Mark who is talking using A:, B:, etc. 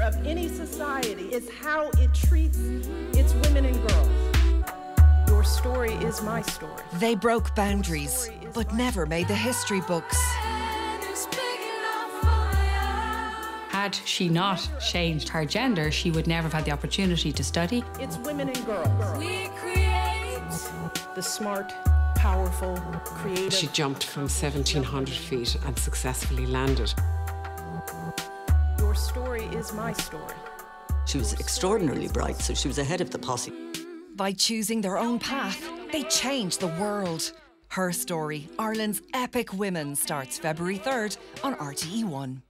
A: of any society is how it treats its women and girls. Your story is my story.
B: They broke boundaries, but never made the history books.
C: Had she not changed her gender, she would never have had the opportunity to study.
A: It's women and girls. We create the smart, powerful, creative.
D: She jumped from 1,700 feet and successfully landed.
A: Your story is my story.
E: She was extraordinarily bright, so she was ahead of the posse.
B: By choosing their own path, they changed the world. Herstory, Ireland's epic women, starts February 3rd on RTE1.